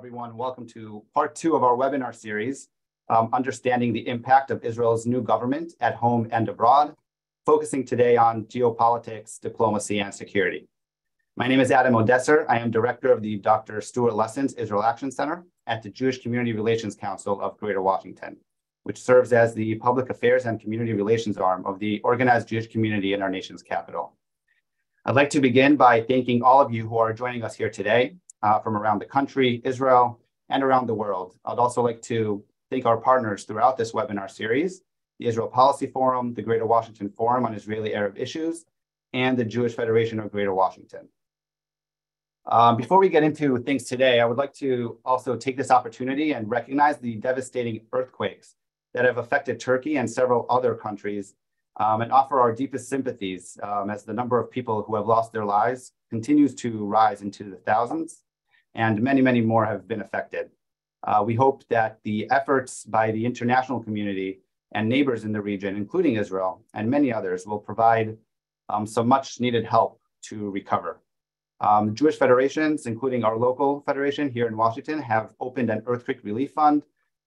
everyone. Welcome to part two of our webinar series, um, Understanding the Impact of Israel's New Government at Home and Abroad, focusing today on geopolitics, diplomacy, and security. My name is Adam Odesser. I am director of the Dr. Stuart Lessans Israel Action Center at the Jewish Community Relations Council of Greater Washington, which serves as the public affairs and community relations arm of the organized Jewish community in our nation's capital. I'd like to begin by thanking all of you who are joining us here today uh, from around the country, Israel, and around the world. I'd also like to thank our partners throughout this webinar series, the Israel Policy Forum, the Greater Washington Forum on Israeli Arab Issues, and the Jewish Federation of Greater Washington. Um, before we get into things today, I would like to also take this opportunity and recognize the devastating earthquakes that have affected Turkey and several other countries um, and offer our deepest sympathies um, as the number of people who have lost their lives continues to rise into the thousands and many, many more have been affected. Uh, we hope that the efforts by the international community and neighbors in the region, including Israel and many others, will provide um, some much needed help to recover. Um, Jewish federations, including our local federation here in Washington, have opened an earthquake relief fund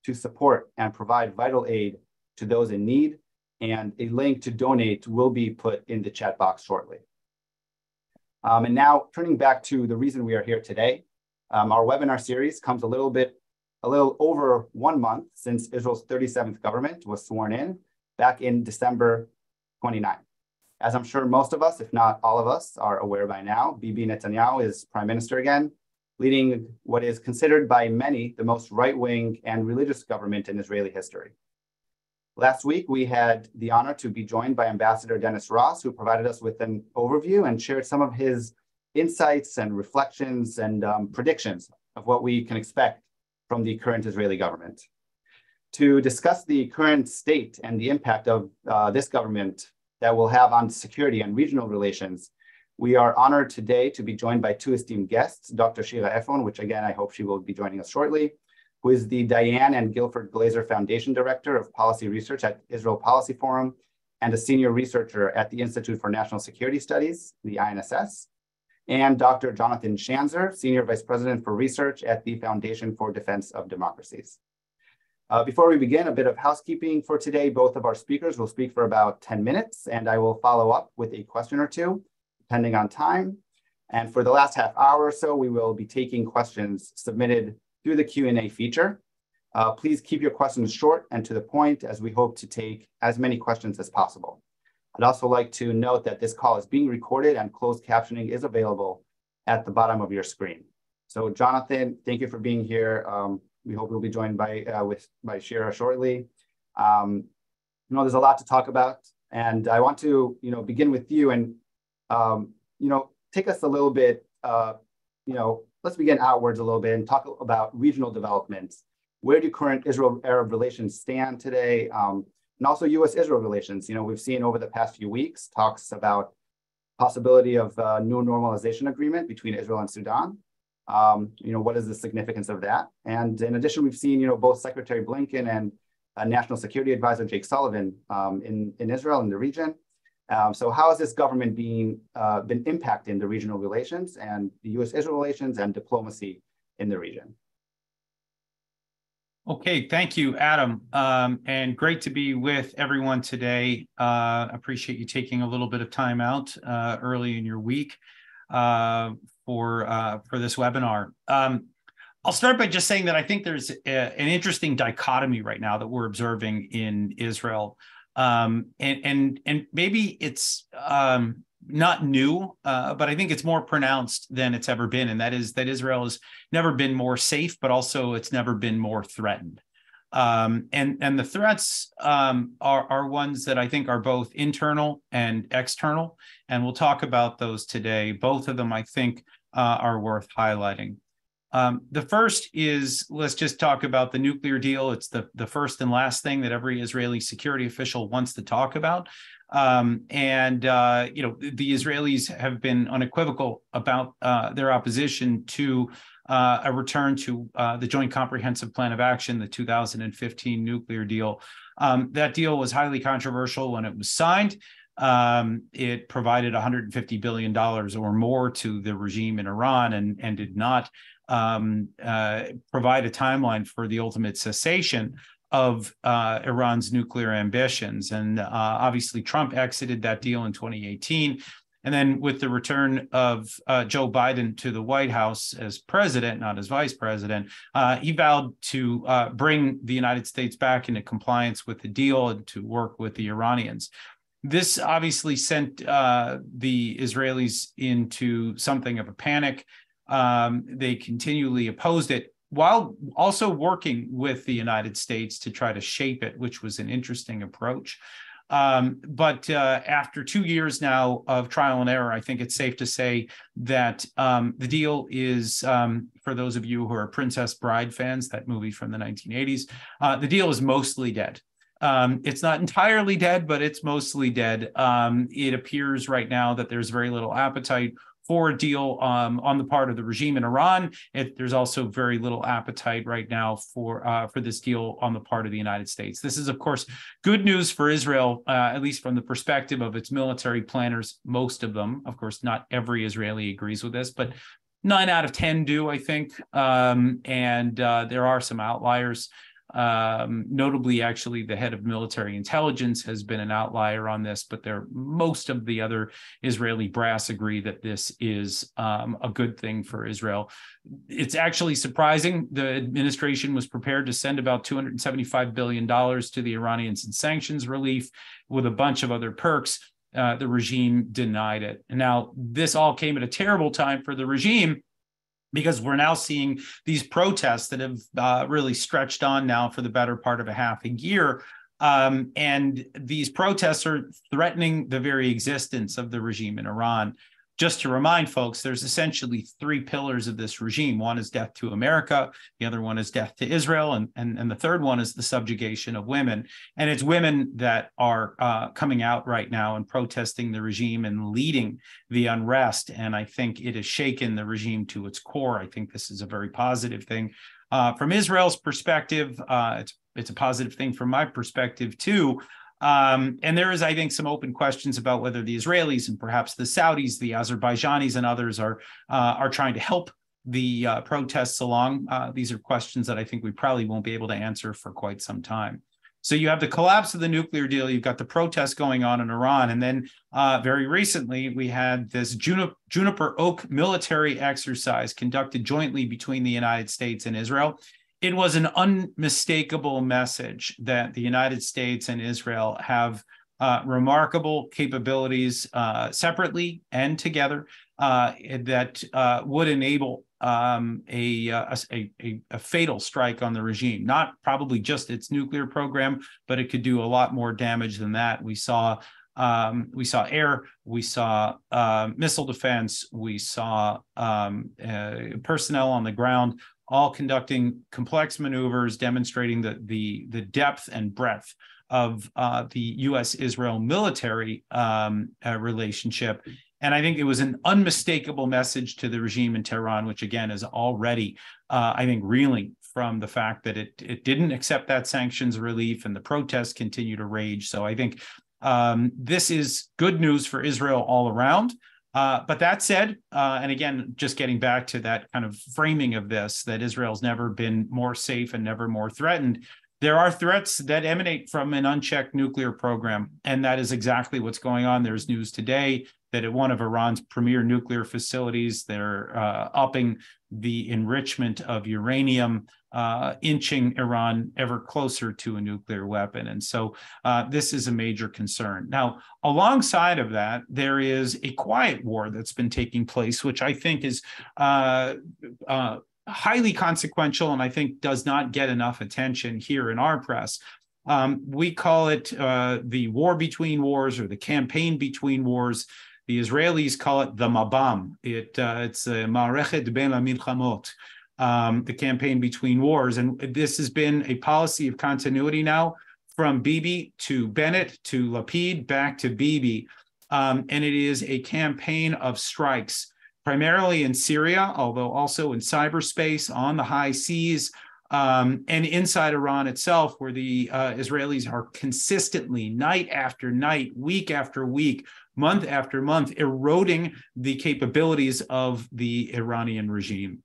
to support and provide vital aid to those in need, and a link to donate will be put in the chat box shortly. Um, and now turning back to the reason we are here today, um, our webinar series comes a little bit, a little over one month since Israel's 37th government was sworn in back in December 29. As I'm sure most of us, if not all of us, are aware by now, Bibi Netanyahu is prime minister again, leading what is considered by many the most right-wing and religious government in Israeli history. Last week, we had the honor to be joined by Ambassador Dennis Ross, who provided us with an overview and shared some of his insights and reflections and um, predictions of what we can expect from the current Israeli government. To discuss the current state and the impact of uh, this government that will have on security and regional relations, we are honored today to be joined by two esteemed guests, Dr. Shira Efron, which again, I hope she will be joining us shortly, who is the Diane and Guilford Glazer Foundation Director of Policy Research at Israel Policy Forum and a senior researcher at the Institute for National Security Studies, the INSS, and Dr. Jonathan Schanzer, Senior Vice President for Research at the Foundation for Defense of Democracies. Uh, before we begin, a bit of housekeeping for today. Both of our speakers will speak for about 10 minutes, and I will follow up with a question or two, depending on time. And for the last half hour or so, we will be taking questions submitted through the Q&A feature. Uh, please keep your questions short and to the point as we hope to take as many questions as possible. I'd also like to note that this call is being recorded and closed captioning is available at the bottom of your screen. So Jonathan, thank you for being here. Um, we hope we'll be joined by uh, with by Shira shortly. Um, you know, there's a lot to talk about, and I want to you know begin with you and um, you know take us a little bit. Uh, you know, let's begin outwards a little bit and talk about regional developments. Where do current Israel-Arab relations stand today? Um, and also U.S.-Israel relations. You know, we've seen over the past few weeks talks about possibility of a new normalization agreement between Israel and Sudan. Um, you know, what is the significance of that? And in addition, we've seen, you know, both Secretary Blinken and uh, National Security Advisor Jake Sullivan um, in, in Israel in the region. Um, so how has this government being, uh, been impacting the regional relations and the U.S.-Israel relations and diplomacy in the region? Okay, thank you, Adam. Um, and great to be with everyone today. Uh, appreciate you taking a little bit of time out uh, early in your week uh, for uh, for this webinar. Um, I'll start by just saying that I think there's a, an interesting dichotomy right now that we're observing in Israel, um, and and and maybe it's um, not new, uh, but I think it's more pronounced than it's ever been, and that is that Israel has never been more safe, but also it's never been more threatened. Um, and and the threats um, are are ones that I think are both internal and external, and we'll talk about those today. Both of them, I think, uh, are worth highlighting. Um, the first is let's just talk about the nuclear deal. It's the, the first and last thing that every Israeli security official wants to talk about. Um, and uh, you know the Israelis have been unequivocal about uh, their opposition to uh, a return to uh, the Joint Comprehensive Plan of Action, the 2015 nuclear deal. Um, that deal was highly controversial when it was signed. Um, it provided 150 billion dollars or more to the regime in Iran and and did not um, uh, provide a timeline for the ultimate cessation of uh, Iran's nuclear ambitions. And uh, obviously, Trump exited that deal in 2018. And then, with the return of uh, Joe Biden to the White House as president, not as vice president, uh, he vowed to uh, bring the United States back into compliance with the deal and to work with the Iranians. This obviously sent uh, the Israelis into something of a panic. Um, they continually opposed it while also working with the United States to try to shape it, which was an interesting approach. Um, but uh, after two years now of trial and error, I think it's safe to say that um, the deal is, um, for those of you who are Princess Bride fans, that movie from the 1980s, uh, the deal is mostly dead. Um, it's not entirely dead, but it's mostly dead. Um, it appears right now that there's very little appetite for a deal um, on the part of the regime in Iran. It, there's also very little appetite right now for uh, for this deal on the part of the United States. This is, of course, good news for Israel, uh, at least from the perspective of its military planners. Most of them, of course, not every Israeli agrees with this, but nine out of ten do, I think. Um, and uh, there are some outliers. Um, notably, actually, the head of military intelligence has been an outlier on this, but there most of the other Israeli brass agree that this is um, a good thing for Israel. It's actually surprising. The administration was prepared to send about $275 billion to the Iranians in sanctions relief with a bunch of other perks. Uh, the regime denied it. Now, this all came at a terrible time for the regime because we're now seeing these protests that have uh, really stretched on now for the better part of a half a year. Um, and these protests are threatening the very existence of the regime in Iran just to remind folks, there's essentially three pillars of this regime. One is death to America, the other one is death to Israel, and, and, and the third one is the subjugation of women. And it's women that are uh, coming out right now and protesting the regime and leading the unrest. And I think it has shaken the regime to its core. I think this is a very positive thing. Uh, from Israel's perspective, uh, it's it's a positive thing from my perspective too. Um, and there is, I think, some open questions about whether the Israelis and perhaps the Saudis, the Azerbaijanis, and others are uh, are trying to help the uh, protests along. Uh, these are questions that I think we probably won't be able to answer for quite some time. So you have the collapse of the nuclear deal. You've got the protests going on in Iran, and then uh, very recently we had this Junip- Juniper Oak military exercise conducted jointly between the United States and Israel it was an unmistakable message that the United States and Israel have uh, remarkable capabilities uh, separately and together uh, that uh, would enable um, a, uh, a, a, a, fatal strike on the regime. Not probably just its nuclear program, but it could do a lot more damage than that. We saw um, we saw air, we saw uh, missile defense, we saw um, personnel on the ground all conducting complex maneuvers, demonstrating the, the, the depth and breadth of uh, the U.S. Israel military um, uh, relationship. And I think it was an unmistakable message to the regime in Tehran, which again is already, uh, I think, reeling from the fact that it it didn't accept that sanctions relief and the protests continue to rage. So I think um, this is good news for Israel all around. Uh, but that said, uh, and again, just getting back to that kind of framing of this, that Israel's never been more safe and never more threatened. There are threats that emanate from an unchecked nuclear program, and that is exactly what's going on. There's news today that at one of Iran's premier nuclear facilities, they're uh, upping the enrichment of uranium, uh, inching Iran ever closer to a nuclear weapon. And so uh, this is a major concern. Now, alongside of that, there is a quiet war that's been taking place, which I think is uh, uh, highly consequential and I think does not get enough attention here in our press. Um, we call it uh, the war between wars or the campaign between wars. The Israelis call it the Mabam. It, uh, it's a Ma'arechet Ben Milchamot, um, the campaign between wars. And this has been a policy of continuity now from Bibi to Bennett to Lapid back to Bibi. Um, and it is a campaign of strikes, primarily in Syria, although also in cyberspace, on the high seas, um, and inside Iran itself, where the uh, Israelis are consistently, night after night, week after week, month after month, eroding the capabilities of the Iranian regime.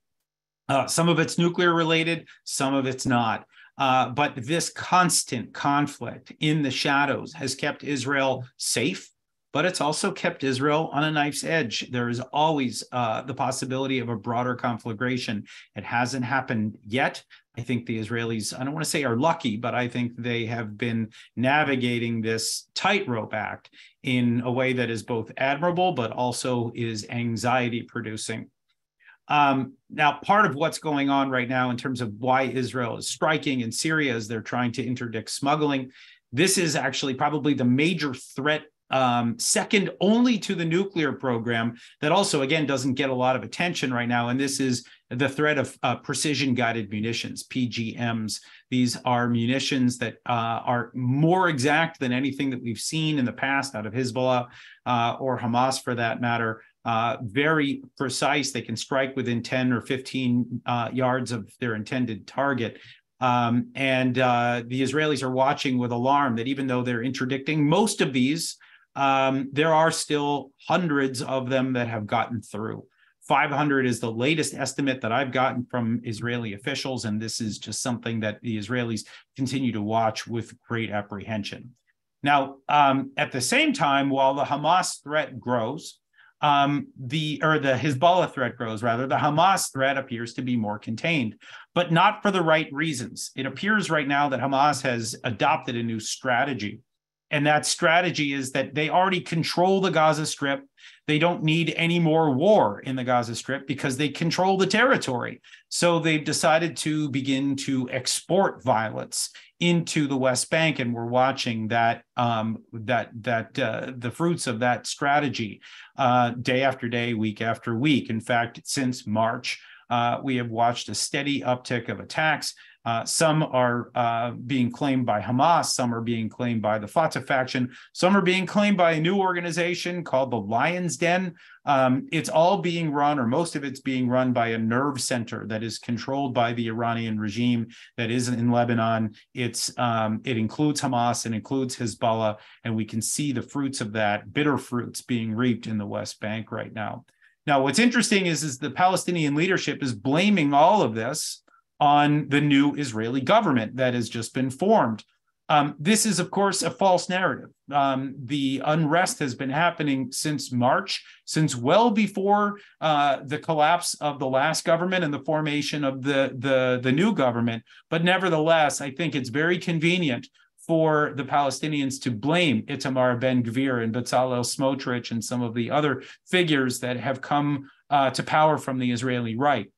Uh, some of it's nuclear related, some of it's not. Uh, but this constant conflict in the shadows has kept Israel safe, but it's also kept Israel on a knife's edge. There is always uh, the possibility of a broader conflagration. It hasn't happened yet. I think the Israelis, I don't want to say are lucky, but I think they have been navigating this tightrope act in a way that is both admirable, but also is anxiety producing. Um, now, part of what's going on right now in terms of why Israel is striking in Syria is they're trying to interdict smuggling. This is actually probably the major threat um, second only to the nuclear program that also again doesn't get a lot of attention right now and this is the threat of uh, precision guided munitions pgms these are munitions that uh, are more exact than anything that we've seen in the past out of hezbollah uh, or hamas for that matter uh, very precise. They can strike within 10 or 15 uh, yards of their intended target. Um, and uh, the Israelis are watching with alarm that even though they're interdicting most of these, um, there are still hundreds of them that have gotten through. 500 is the latest estimate that I've gotten from Israeli officials, and this is just something that the Israelis continue to watch with great apprehension. Now, um, at the same time, while the Hamas threat grows, um, the or the Hezbollah threat grows rather. The Hamas threat appears to be more contained, but not for the right reasons. It appears right now that Hamas has adopted a new strategy. And that strategy is that they already control the Gaza Strip. They don't need any more war in the Gaza Strip because they control the territory. So they've decided to begin to export violence into the West Bank, and we're watching that um, that that uh, the fruits of that strategy uh, day after day, week after week. In fact, since March, uh, we have watched a steady uptick of attacks. Uh, some are uh, being claimed by Hamas, some are being claimed by the Fatah faction, some are being claimed by a new organization called the Lion's Den. Um, it's all being run, or most of it's being run by a nerve center that is controlled by the Iranian regime that is in Lebanon. It's um, it includes Hamas, it includes Hezbollah, and we can see the fruits of that, bitter fruits being reaped in the West Bank right now. Now, what's interesting is, is the Palestinian leadership is blaming all of this on the new Israeli government that has just been formed. Um, this is, of course, a false narrative. Um, the unrest has been happening since March, since well before uh, the collapse of the last government and the formation of the, the, the new government. But nevertheless, I think it's very convenient for the Palestinians to blame Itamar Ben Gvir and Bezalel Smotrich and some of the other figures that have come uh, to power from the Israeli right.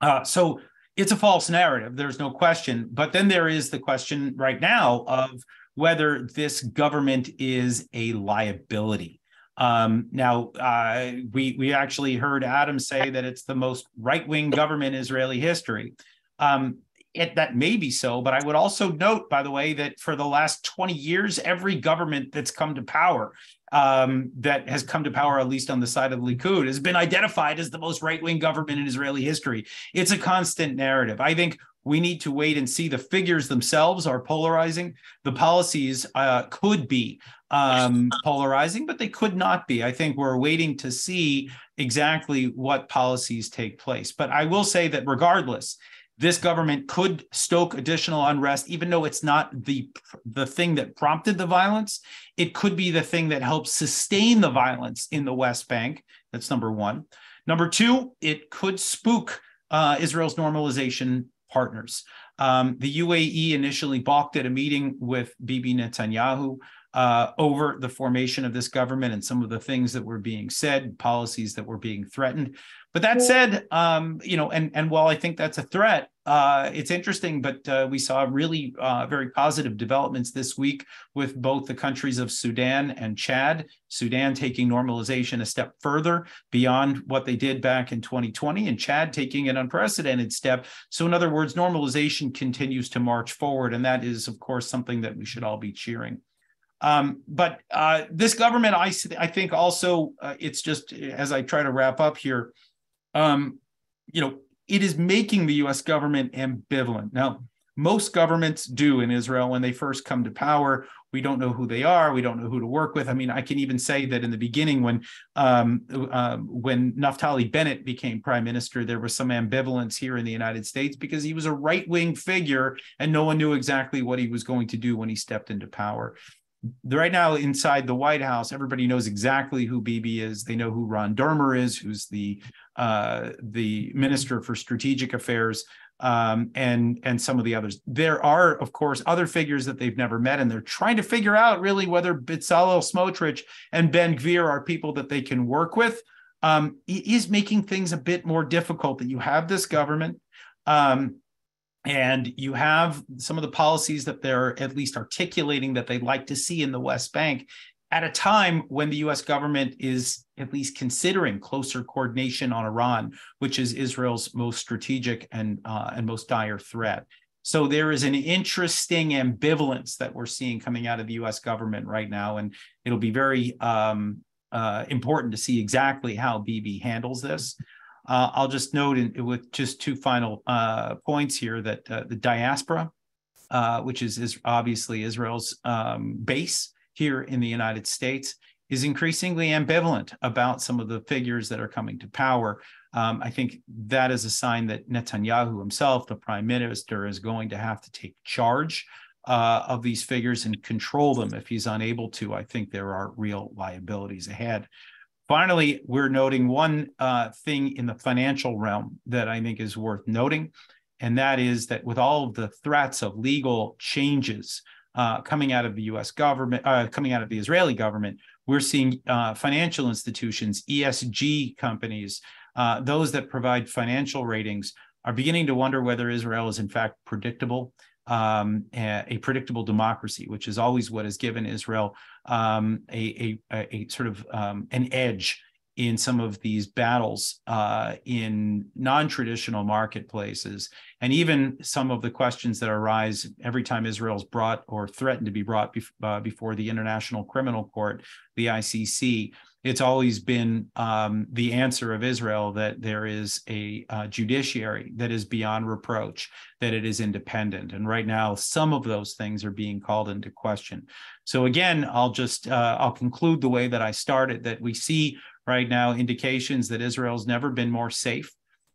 Uh, so it's a false narrative. There's no question. But then there is the question right now of whether this government is a liability. Um, now, uh, we we actually heard Adam say that it's the most right wing government in Israeli history. Um, it, that may be so, but I would also note, by the way, that for the last 20 years, every government that's come to power um, that has come to power, at least on the side of Likud, has been identified as the most right wing government in Israeli history. It's a constant narrative. I think we need to wait and see. The figures themselves are polarizing. The policies uh, could be um, polarizing, but they could not be. I think we're waiting to see exactly what policies take place. But I will say that regardless, this government could stoke additional unrest even though it's not the the thing that prompted the violence. It could be the thing that helps sustain the violence in the west bank. That's number one. Number two it could spook uh, israel's normalization partners. Um, the uae initially balked at a meeting with bibi netanyahu uh, over the formation of this government and some of the things that were being said, policies that were being threatened. But that said, um, you know, and and while I think that's a threat, uh, it's interesting. But uh, we saw really uh, very positive developments this week with both the countries of Sudan and Chad. Sudan taking normalization a step further beyond what they did back in 2020, and Chad taking an unprecedented step. So, in other words, normalization continues to march forward, and that is, of course, something that we should all be cheering. Um, but uh, this government, I, I think also, uh, it's just as I try to wrap up here, um, you know, it is making the US government ambivalent. Now, most governments do in Israel when they first come to power, We don't know who they are. We don't know who to work with. I mean, I can even say that in the beginning, when um, uh, when Naftali Bennett became prime minister, there was some ambivalence here in the United States because he was a right wing figure, and no one knew exactly what he was going to do when he stepped into power right now inside the White House, everybody knows exactly who Bibi is. They know who Ron Dermer is, who's the uh, the Minister for Strategic Affairs, um, and and some of the others. There are, of course, other figures that they've never met, and they're trying to figure out really whether Bezalel Smotrich and Ben Gvir are people that they can work with. Um, is making things a bit more difficult that you have this government. Um, and you have some of the policies that they're at least articulating that they'd like to see in the West Bank at a time when the US government is at least considering closer coordination on Iran, which is Israel's most strategic and, uh, and most dire threat. So there is an interesting ambivalence that we're seeing coming out of the US government right now. And it'll be very um, uh, important to see exactly how Bibi handles this. Uh, I'll just note in, with just two final uh, points here that uh, the diaspora, uh, which is, is, obviously Israel's um, base here in the United States, is increasingly ambivalent about some of the figures that are coming to power. Um, I think that is a sign that Netanyahu himself, the prime minister, is going to have to take charge uh, of these figures and control them. If he's unable to, I think there are real liabilities ahead. Finally, we're noting one uh, thing in the financial realm that I think is worth noting, and that is that with all of the threats of legal changes uh, coming out of the US government, uh, coming out of the Israeli government, we're seeing uh, financial institutions, ESG companies, uh, those that provide financial ratings are beginning to wonder whether Israel is in fact predictable um, a, a, predictable democracy, which is always what has given Israel um, a, a, a, sort of um, an edge in some of these battles uh, in non-traditional marketplaces, and even some of the questions that arise every time Israel's brought or threatened to be brought bef- uh, before the International Criminal Court, the ICC it's always been um, the answer of Israel that there is a uh, judiciary that is beyond reproach, that it is independent. And right now, some of those things are being called into question. So again, I'll just uh, I'll conclude the way that I started. That we see right now indications that Israel's never been more safe.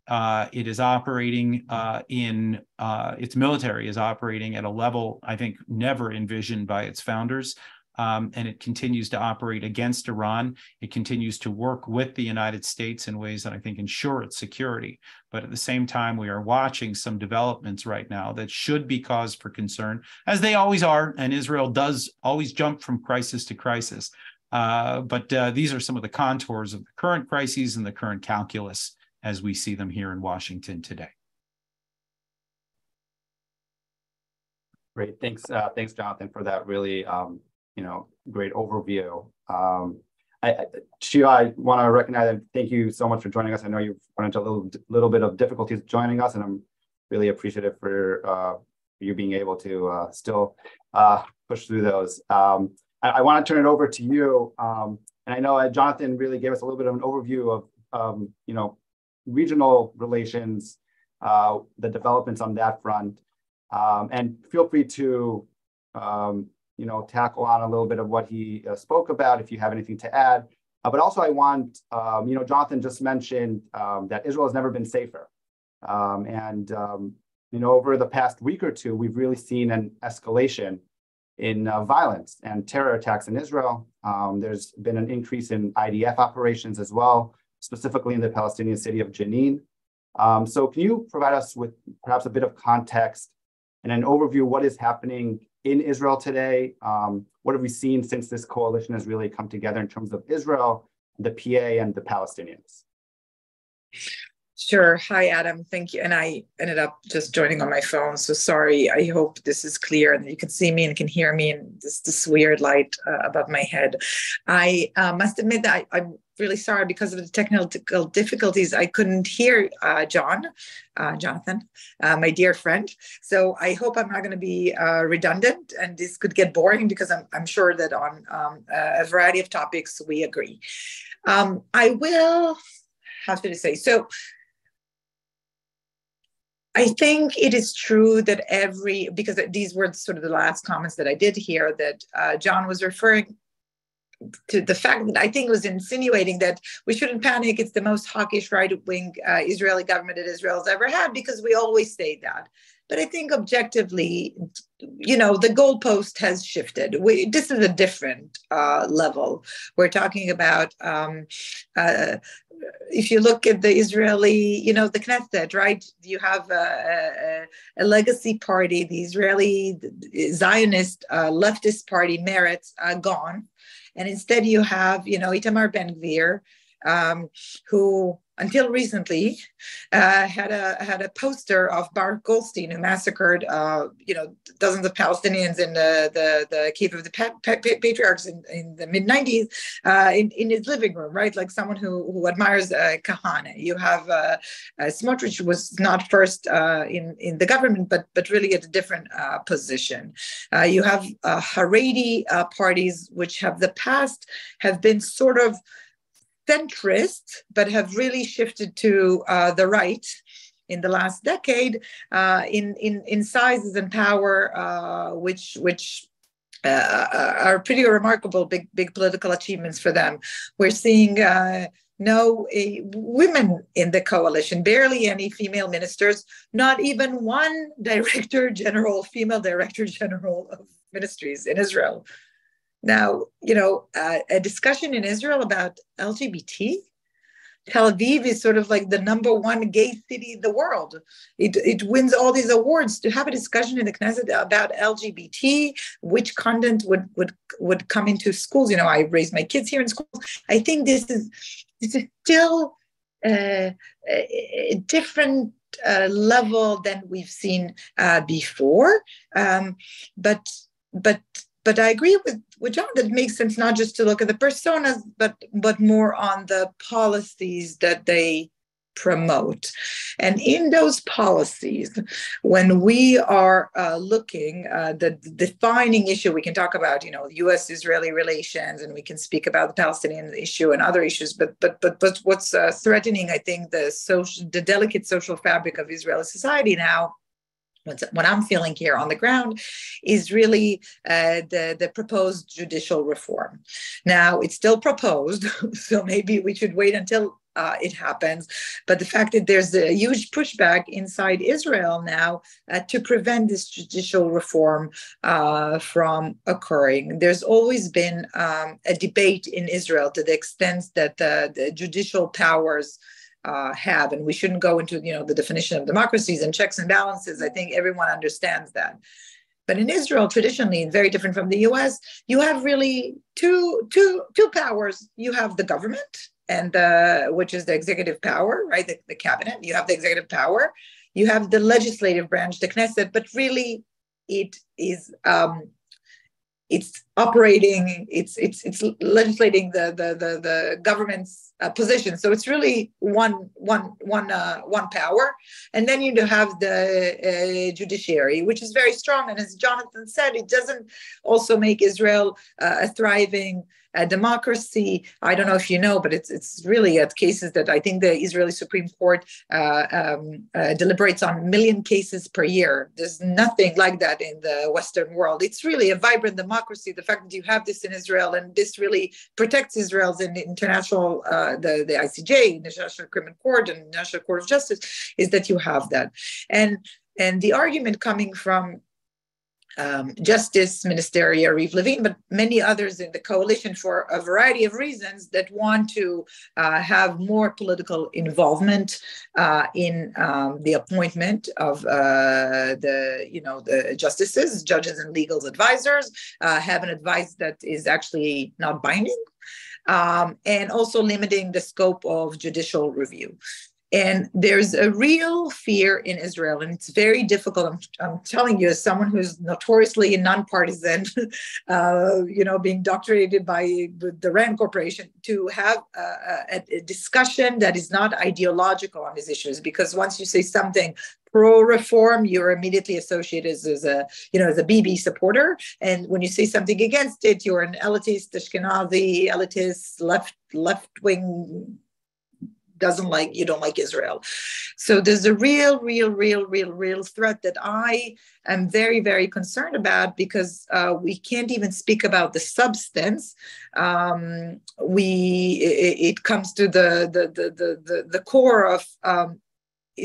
Uh, it is operating uh, in uh, its military is operating at a level I think never envisioned by its founders um, and it continues to operate against Iran. It continues to work with the United States in ways that I think ensure its security. But at the same time, we are watching some developments right now that should be cause for concern, as they always are. And Israel does always jump from crisis to crisis. Uh, but uh, these are some of the contours of the current crises and the current calculus as we see them here in Washington today. Great, thanks, uh, thanks, Jonathan, for that really um, you know, great overview. Um, I, I, Shira, I want to recognize and thank you so much for joining us. I know you've run into a little, little bit of difficulties joining us, and I'm really appreciative for uh, you being able to uh, still uh, push through those. Um, I, I want to turn it over to you. Um, and I know uh, Jonathan really gave us a little bit of an overview of, um, you know, regional relations, uh, the developments on that front. Um, and feel free to um, you know, tackle on a little bit of what he uh, spoke about if you have anything to add. Uh, but also I want, um, you know, Jonathan just mentioned um, that Israel has never been safer. And, you know, over the past week or two, we've really seen an escalation in uh, violence and terror attacks in Israel. Um, there's been an increase in IDF operations as well, specifically in the Palestinian city of Jenin. Um, so can you provide us with perhaps a bit of context and an overview what is happening in Israel today? Um, what have we seen since this coalition has really come together in terms of Israel, the PA, and the Palestinians? Sure. Hi, Adam. Thank you. And I ended up just joining on my phone. So sorry. I hope this is clear and you can see me and can hear me and this, this weird light uh, above my head. I uh, must admit that I, am really sorry because of the technical difficulties. I couldn't hear uh, John, uh, Jonathan, uh, my dear friend. So I hope I'm not going to be uh, redundant and this could get boring because I'm, I'm sure that on um, a variety of topics we agree. Um, I will, how should I say? So I think it is true that every, because these were sort of the last comments that I did hear, that uh, John was referring to the fact that I think was insinuating that we shouldn't panic. It's the most hawkish right wing uh, Israeli government that Israel's ever had because we always say that. But I think objectively, you know, the goalpost has shifted. We, this is a different uh, level. We're talking about um, uh, if you look at the Israeli, you know, the Knesset, right? You have a, a, a legacy party, the Israeli Zionist uh, leftist party, Meretz, uh, gone. And instead you have, you know, Itamar Ben Gvir, um, who until recently, uh, had a had a poster of Baruch Goldstein who massacred, uh, you know, dozens of Palestinians in the the, the cave of the pa- pa- patriarchs in, in the mid '90s uh, in, in his living room, right? Like someone who who admires uh, Kahane. You have uh, uh, Smotrich was not first in in the government, but but really at a different position. you have Haredi parties, which have the past have been sort of centrist, but have really shifted to uh, the right in the last decade uh, in, in, in sizes and power, uh, which, which uh, are pretty remarkable big, big political achievements for them. We're seeing uh, no uh, women in the coalition, barely any female ministers, not even one director general, female director general of ministries in Israel. Now, you know, uh, a discussion in Israel about LGBT. Tel Aviv is sort of like the number one gay city in the world. It, it wins all these awards. To have a discussion in the Knesset about LGBT, which content would would would come into schools. You know, I raise my kids here in schools. I think this is this is still uh, a different uh, level than we've seen uh, before. Um, but but but I agree with, with John that it makes sense not just to look at the personas, but but more on the policies that they promote. And in those policies, when we are uh, looking, uh, the, the, defining issue, we can talk about, you know, U.S. Israeli relations, and we can speak about the Palestinian issue and other issues. But but but but what's uh, threatening, I think, the social, the delicate social fabric of Israeli society now what I'm feeling here on the ground is really uh, the, the proposed judicial reform. Now, it's still proposed, so maybe we should wait until uh, it happens. But the fact that there's a huge pushback inside Israel now uh, to prevent this judicial reform uh, from occurring. There's always been um, a debate in Israel to the extent that the, the judicial powers uh, have and we shouldn't go into you know the definition of democracies and checks and balances. I think everyone understands that. But in israel traditionally very different from the us you have really two two two powers. You have the government and uh, which is the executive power right? The, the cabinet. You have the executive power. You have the legislative branch the knesset but really it is um, it's operating it's it's it's legislating the the the, the government's uh, position so it's really one one one uh, one power and then you have the uh, judiciary which is very strong and as jonathan said it doesn't also make israel uh, a thriving a democracy. I don't know if you know, but it's it's really at cases that I think the Israeli Supreme Court uh, um, uh, deliberates on a million cases per year. There's nothing like that in the Western world. It's really a vibrant democracy. The fact that you have this in Israel and this really protects Israel's in international, uh, the the ICJ, the International Criminal Court, International Court of Justice, is that you have that. And and the argument coming from um, Justice Minister Yariv Levin, but many others in the coalition for a variety of reasons that want to uh, have more political involvement uh, in um, the appointment of uh, the, you know, the justices, judges, and legal advisors. Uh, have an advice that is actually not binding. Um, and also limiting the scope of judicial review. And there's a real fear in Israel, and it's very difficult. I'm, I'm telling you, as someone who's notoriously nonpartisan, uh, you know, being doctorated by the RAND Corporation, to have a, a, discussion that is not ideological on these issues. Because once you say something pro-reform, you're immediately associated as, as, a, you know, as a Bibi supporter. And when you say something against it, you're an elitist, Ashkenazi, elitist, left left-wing doesn't like you don't like Israel. So there's a real, real, real, real, real threat that I am very, very concerned about because uh, we can't even speak about the substance. Um, we it, it, comes to the the the the, the core of um,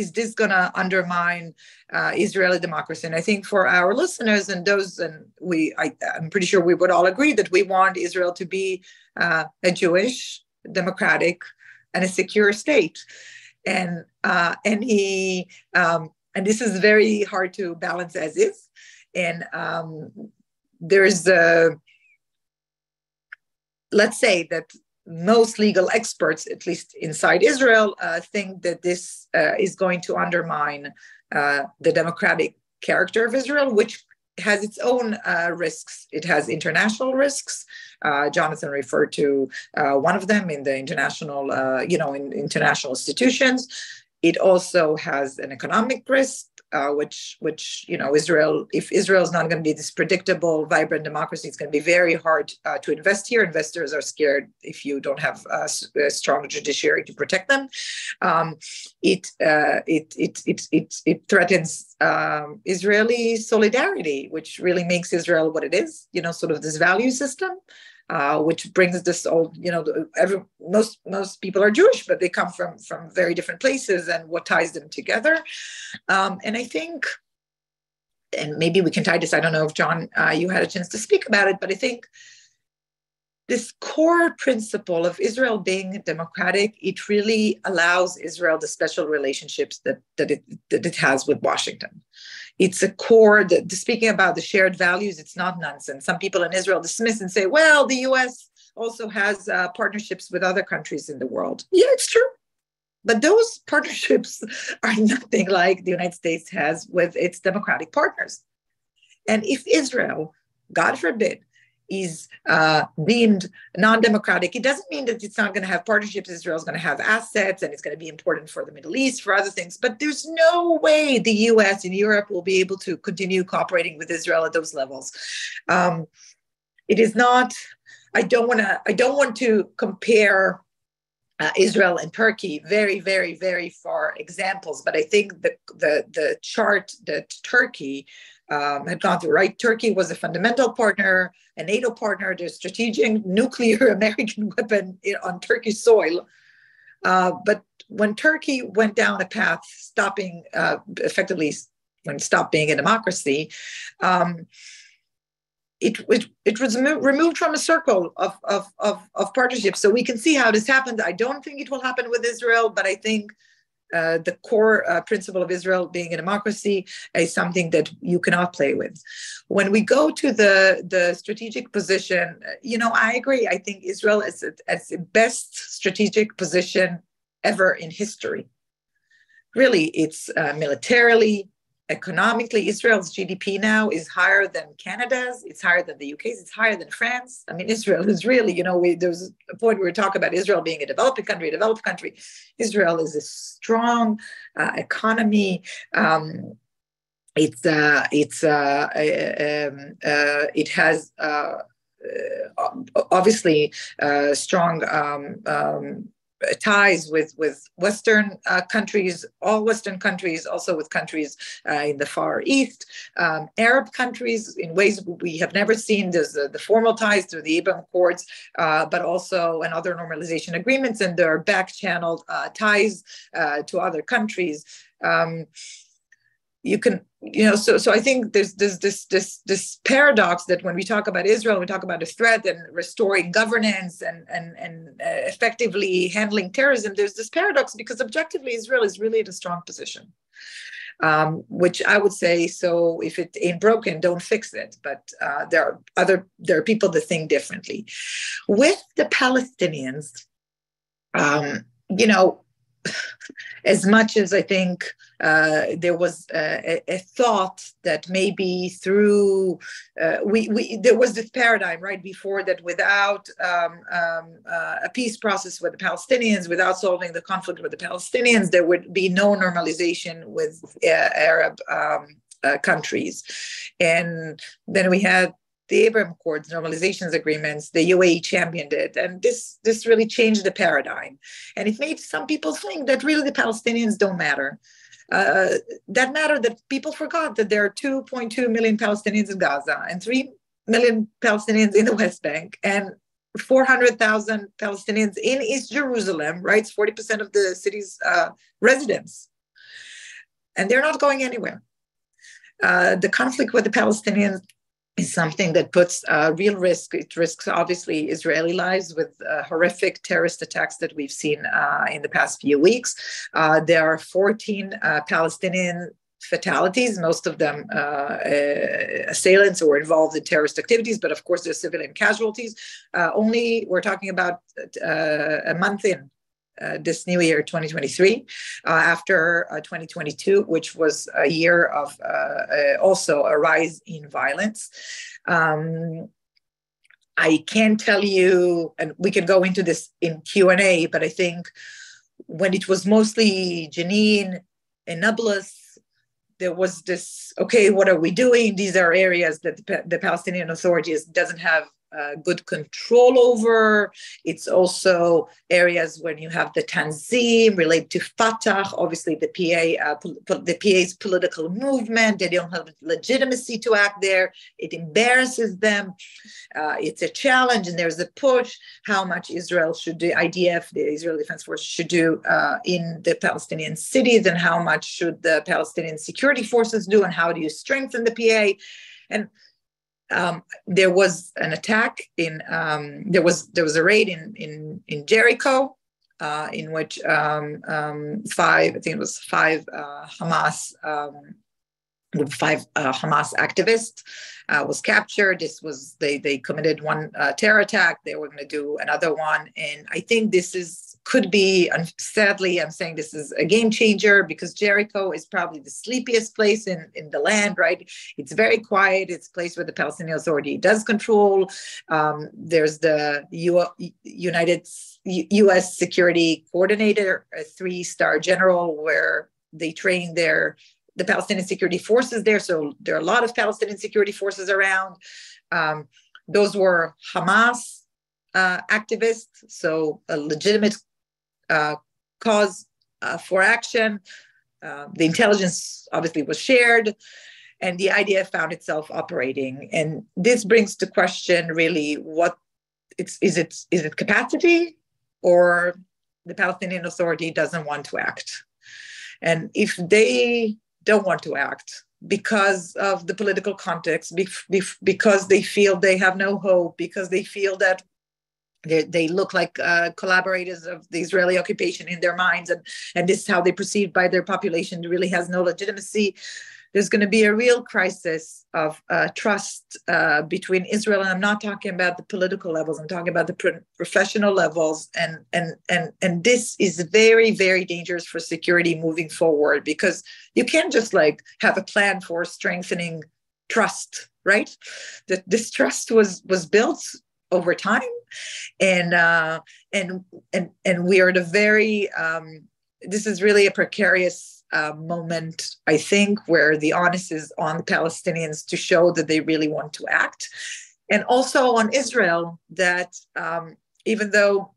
is this going to undermine uh, Israeli democracy? And I think for our listeners and those, and we, I, am pretty sure we would all agree that we want Israel to be uh, a Jewish, democratic, and a secure state. And uh, and he um, and this is very hard to balance as is. And um, there's a let's say that most legal experts, at least inside Israel, uh, think that this uh, is going to undermine uh, the democratic character of Israel, which has its own uh, risks. It has international risks. Uh, Jonathan referred to uh, one of them in the international, you know, in international institutions. It also has an economic risk uh, which which you know Israel if Israel is not going to be this predictable vibrant democracy it's going to be very hard uh, to invest here. Investors are scared if you don't have a, a strong judiciary to protect them. Um, it, uh, it, it it it it threatens um, Israeli solidarity which really makes Israel what it is you know sort of this value system uh, which brings this old, you know, every, most most people are Jewish, but they come from from very different places, and what ties them together. Um, and I think, and maybe we can tie this. I don't know if John, uh, you had a chance to speak about it, but I think this core principle of Israel being democratic, it really allows Israel the special relationships that, that, it, that it has with Washington it's a core that speaking about the shared values it's not nonsense. Some people in israel dismiss and say well the us also has uh, partnerships with other countries in the world. Yeah it's true. But those partnerships are nothing like the united states has with its democratic partners. And if israel god forbid is uh, deemed non-democratic, it doesn't mean that it's not going to have partnerships. Israel is going to have assets, and it's going to be important for the Middle East, for other things. But there's no way the U.S. and Europe will be able to continue cooperating with Israel at those levels. Um, it is not. I don't want to. I don't want to compare uh, Israel and Turkey, very, very, very far examples. But I think the the the chart that Turkey um, had gone through, right? Turkey was a fundamental partner, a NATO partner, the strategic nuclear American weapon on Turkish soil. Uh, but when Turkey went down a path, stopping uh, effectively when stopped being a democracy, um, it, it, it was removed from a circle of, of, of, of partnerships. So we can see how this happened. I don't think it will happen with Israel, but I think uh, the core uh, principle of Israel being a democracy is something that you cannot play with. When we go to the, the strategic position, you know, I agree. I think Israel is at the best strategic position ever in history. Really, it's uh, militarily, economically, Israel's GDP now is higher than Canada's, it's higher than the UK's, it's higher than France. I mean, Israel is really, you know, we, there was a point where we talk about Israel being a developing country, a developed country. Israel is a strong uh, economy. Um, it's uh, it's uh, um, uh, it has uh, uh, obviously strong um, um ties with with Western uh, countries, all Western countries, also with countries uh, in the Far East, um, Arab countries in ways we have never seen. There's the, the formal ties through the Abraham Accords, uh, but also and other normalization agreements, and there are back-channeled uh, ties uh, to other countries. Um, you can you know so so i think there's there's this this this paradox that when we talk about israel we talk about a threat and restoring governance and and and uh, effectively handling terrorism there's this paradox because objectively israel is really in a strong position. Um, which i would say so if it ain't broken don't fix it. But uh, there are other there are people that think differently. With the palestinians um, you know as much as I think uh, there was a, a, thought that maybe through uh, we, we there was this paradigm right before that without um, um, uh, a peace process with the Palestinians, without solving the conflict with the Palestinians, there would be no normalization with uh, Arab um, uh, countries, and then we had the Abraham Accords, normalizations agreements, the UAE championed it, and this this really changed the paradigm, and it made some people think that really the Palestinians don't matter. Uh, that matter that people forgot that there are 2.2 million Palestinians in Gaza and 3 million Palestinians in the West Bank and 400,000 Palestinians in East Jerusalem, right? It's 40% of the city's uh, residents. And they're not going anywhere. Uh, the conflict with the Palestinians is something that puts uh, real risk. It risks obviously Israeli lives with uh, horrific terrorist attacks that we've seen uh, in the past few weeks. Uh, there are 14 uh, Palestinian fatalities, most of them uh, assailants who were involved in terrorist activities, but of course there's civilian casualties. only we're talking about a month in uh, this new year 2023 uh, after uh, 2022 which was a year of uh, uh, also a rise in violence. Um, i can tell you and we can go into this in q&a but i think when it was mostly jenin and nablus there was this okay what are we doing? These are areas that the, the palestinian authorities doesn't have good control over. It's also areas when you have the Tanzim related to Fatah, obviously the PA, uh, the PA's political movement. They don't have legitimacy to act there. It embarrasses them. Uh, it's a challenge, and there's a push how much Israel should do, IDF, the Israel Defense Force, should do uh, in the Palestinian cities, and how much should the Palestinian security forces do, and how do you strengthen the PA? And um, there was an attack in um, there was there was a raid in in in Jericho uh, in which um, um five I think it was five uh, Hamas um, five uh, Hamas activists uh, was captured. This was they they committed one uh, terror attack. They were going to do another one, and I think this is could be, sadly, I'm saying this is a game changer because Jericho is probably the sleepiest place in, in the land, right? It's very quiet. It's a place where the Palestinian Authority does control. Um, there's the U- United U.S. Security Coordinator, a three-star general, where they train their the Palestinian security forces there. So there are a lot of Palestinian security forces around. Um, those were Hamas uh, activists, so a legitimate cause uh, for action. Uh, the intelligence obviously was shared, and the IDF found itself operating. And this brings to question really what it's is it is it capacity or the Palestinian Authority doesn't want to act. And if they don't want to act because of the political context, because they feel they have no hope, because they feel that they, they look like uh, collaborators of the Israeli occupation in their minds, and, and this is how they perceived by their population. It really has no legitimacy. There's going to be a real crisis of uh, trust uh, between Israel, and I'm not talking about the political levels. I'm talking about the pro- professional levels, and and and and this is very very dangerous for security moving forward because you can't just like have a plan for strengthening trust right that this trust was was built over time. And uh, and and and we are at a very um, this is really a precarious uh, moment i think where the onus is on the palestinians to show that they really want to act. And also on israel that um, even though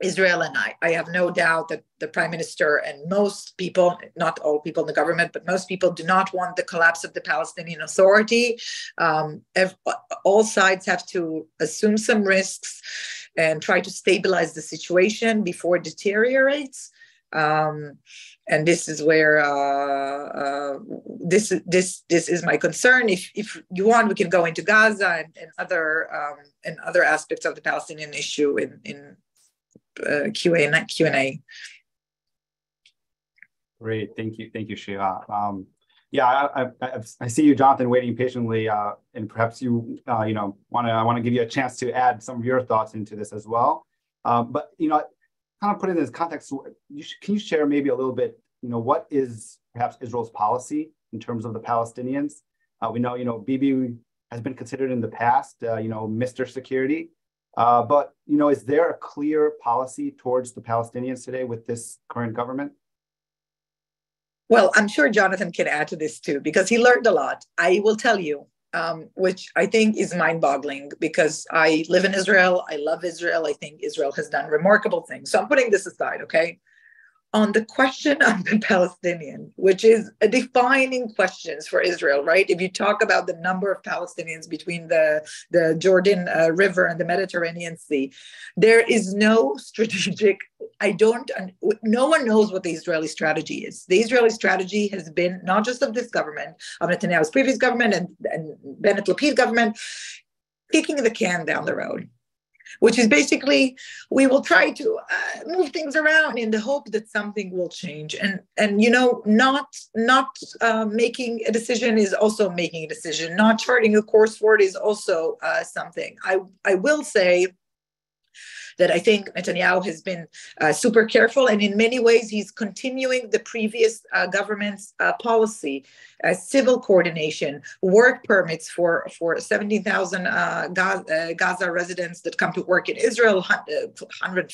Israel and I. I have no doubt that the prime minister and most people, not all people in the government, but most people do not want the collapse of the Palestinian Authority. Um, if, all sides have to assume some risks and try to stabilize the situation before it deteriorates. Um, and this is where uh, uh, this this this is my concern. If if you want, we can go into Gaza and, and other um, and other aspects of the Palestinian issue in in uh, QA and Q and A. Great, thank you, thank you, Shira. Um, yeah, I, I, I, see you, Jonathan, waiting patiently, uh, and perhaps you, uh, you know, want to I want to give you a chance to add some of your thoughts into this as well. Um, but you know, kind of put in this context, you can you share maybe a little bit, you know, what is perhaps Israel's policy in terms of the Palestinians? Uh, we know, you know, Bibi has been considered in the past, uh, you know, Mr. Security. Uh, but you know, is there a clear policy towards the Palestinians today with this current government? Well, I'm sure Jonathan can add to this too because he learned a lot. I will tell you, um, which I think is mind boggling because I live in Israel. I love Israel. I think Israel has done remarkable things. So I'm putting this aside, okay? On the question of the Palestinian, which is a defining question for Israel, right? If you talk about the number of Palestinians between the, the Jordan uh, River and the Mediterranean Sea, there is no strategic I don't, no one knows what the Israeli strategy is. The Israeli strategy has been not just of this government, of Netanyahu's previous government and, and Bennett Lapid government, kicking the can down the road, which is basically we will try to uh, move things around in the hope that something will change. And and you know, not not uh, making a decision is also making a decision. Not charting a course for is also uh, something. I I will say that I think Netanyahu has been uh, super careful. And in many ways, he's continuing the previous uh, government's uh, policy, uh, civil coordination, work permits for, for 17,000 uh, Gaza, Gaza, residents that come to work in Israel, 100, 100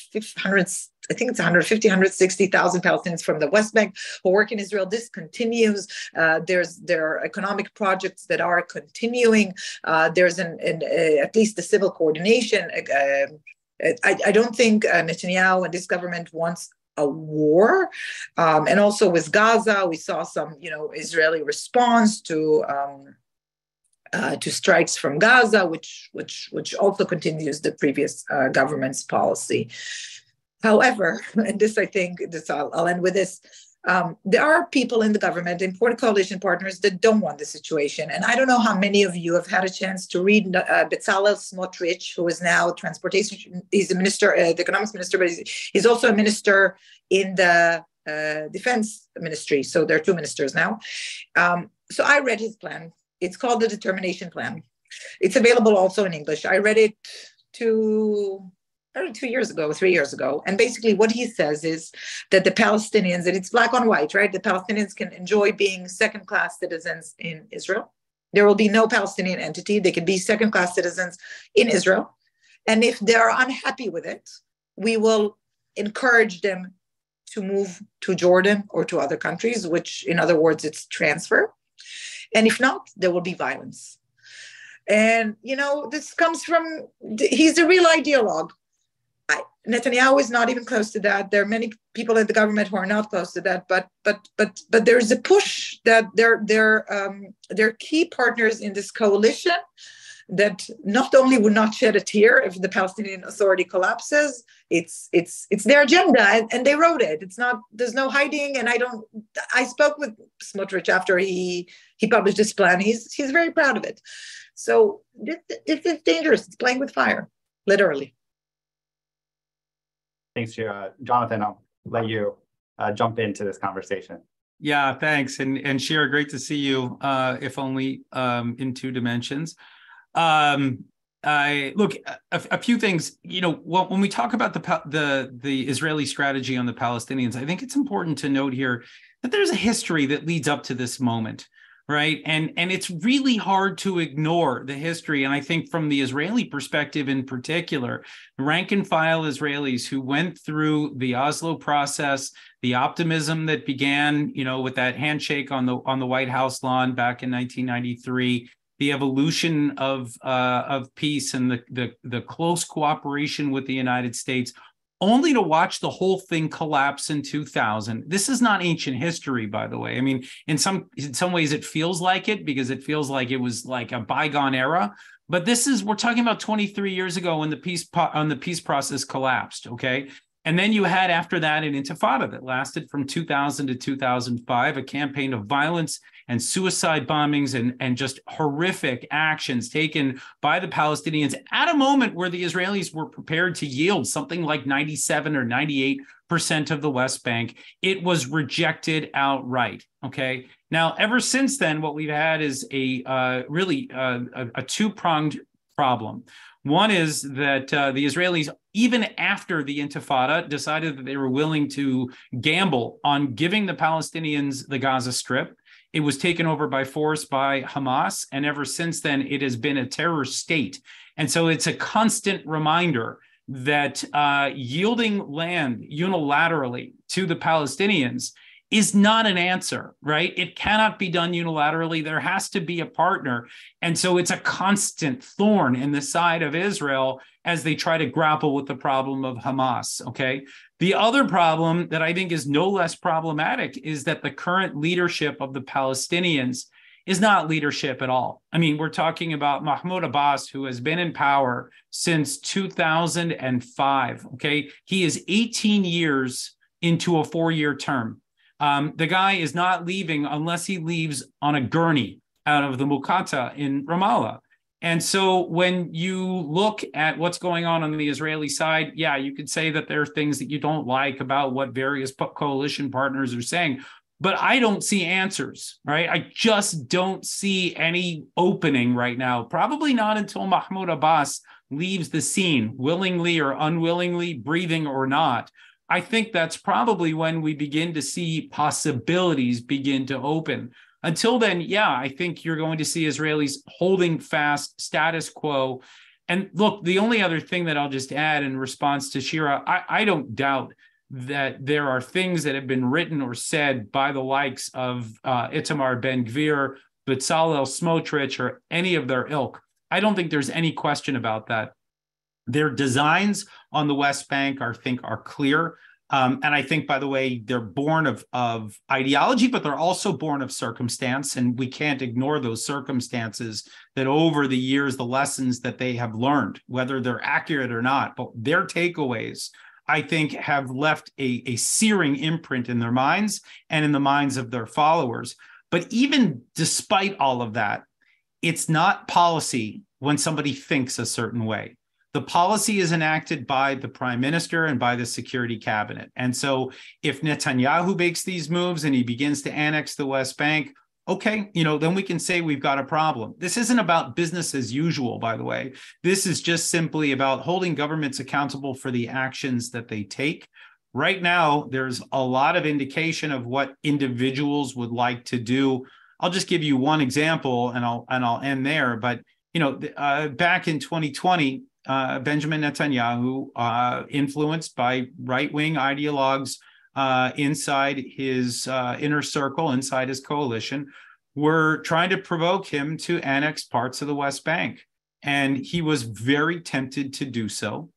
I think it's 150, 160,000 Palestinians from the West Bank who work in Israel. This continues. Uh, there's there are economic projects that are continuing. Uh, there's an, an uh, at least the civil coordination uh, I, I don't think uh, Netanyahu and this government wants a war. Um, and also with Gaza, we saw some, you know, Israeli response to um, uh, to strikes from Gaza, which which which also continues the previous uh, government's policy. However, and this I think this I'll, I'll end with this um, there are people in the government, important coalition partners, that don't want the situation. And I don't know how many of you have had a chance to read uh, Bezalel Smotrich, who is now transportation, he's a minister, uh, the economics minister, but he's, he's also a minister in the uh, defense ministry. So there are two ministers now. Um, so I read his plan. It's called the Determination Plan. It's available also in English. I read it two two years ago, three years ago. And basically, what he says is that the Palestinians, and it's black on white, right? The Palestinians can enjoy being second class citizens in Israel. There will be no Palestinian entity. They can be second class citizens in Israel. And if they're unhappy with it, we will encourage them to move to Jordan or to other countries, which, in other words, it's transfer. And if not, there will be violence. And, you know, this comes from, he's a real ideologue Netanyahu is not even close to that. There are many people in the government who are not close to that, but but but but there's a push that they're they're um, they're key partners in this coalition that not only would not shed a tear if the Palestinian Authority collapses, it's it's it's their agenda and, and they wrote it. It's not there's no hiding. And I don't I spoke with Smotrich after he he published this plan. He's he's very proud of it. So this, this is dangerous. It's playing with fire, literally. Thanks, Shira. Jonathan, I'll let you uh, jump into this conversation. Yeah, thanks. And and Shira, great to see you, uh, if only um, in two dimensions. Um, I look a, a, few things. You know, when we talk about the the the Israeli strategy on the Palestinians, I think it's important to note here that there's a history that leads up to this moment right? And and it's really hard to ignore the history and i think from the israeli perspective in particular rank and file israelis who went through the oslo process the optimism that began you know with that handshake on the on the white house lawn back in 1993 the evolution of uh, of peace and the, the the close cooperation with the United States only to watch the whole thing collapse in 2000 this is not ancient history by the way. I mean in some in some ways it feels like it because it feels like it was like a bygone era but this is we're talking about 23 years ago when the peace on the peace process collapsed okay and then you had after that an intifada that lasted from 2000 to 2005 a campaign of violence and suicide bombings and, and just horrific actions taken by the Palestinians at a moment where the Israelis were prepared to yield something like 97 or 98 percent of the West Bank. It was rejected outright. Okay. Now, ever since then, what we've had is a uh, really uh, a, a two pronged problem. One is that uh, the Israelis, even after the Intifada, decided that they were willing to gamble on giving the Palestinians the Gaza Strip. It was taken over by force by Hamas. And ever since then, it has been a terror state. And so it's a constant reminder that uh, yielding land unilaterally to the Palestinians is not an answer, right? It cannot be done unilaterally. There has to be a partner. And so it's a constant thorn in the side of Israel as they try to grapple with the problem of Hamas. Okay. The other problem that I think is no less problematic is that the current leadership of the Palestinians is not leadership at all. I mean, we're talking about Mahmoud Abbas, who has been in power since 2005. Okay. He is 18 years into a four year term. Um, the guy is not leaving unless he leaves on a gurney out of the Mukata in Ramallah. And so when you look at what's going on on the Israeli side, yeah, you could say that there are things that you don't like about what various coalition partners are saying, but I don't see answers, right? I just don't see any opening right now. Probably not until Mahmoud Abbas leaves the scene, willingly or unwillingly, breathing or not. I think that's probably when we begin to see possibilities begin to open. Until then, yeah, I think you're going to see Israelis holding fast status quo. And look, the only other thing that I'll just add in response to Shira, I, I don't doubt that there are things that have been written or said by the likes of uh, Itamar Ben Gvir, Bezalel Smotrich, or any of their ilk. I don't think there's any question about that. Their designs on the West Bank, I think, are clear. Um, and I think, by the way, they're born of, of ideology, but they're also born of circumstance. And we can't ignore those circumstances that over the years, the lessons that they have learned, whether they're accurate or not, but their takeaways, I think, have left a, a searing imprint in their minds and in the minds of their followers. But even despite all of that, it's not policy when somebody thinks a certain way the policy is enacted by the prime minister and by the security cabinet. And so if Netanyahu makes these moves and he begins to annex the West Bank, okay, you know, then we can say we've got a problem. This isn't about business as usual, by the way. This is just simply about holding governments accountable for the actions that they take. Right now, there's a lot of indication of what individuals would like to do. I'll just give you one example and I'll and I'll end there, but you know, uh, back in 2020, uh, Benjamin Netanyahu, uh, influenced by right wing ideologues uh, inside his uh, inner circle, inside his coalition, were trying to provoke him to annex parts of the West Bank. And he was very tempted to do so.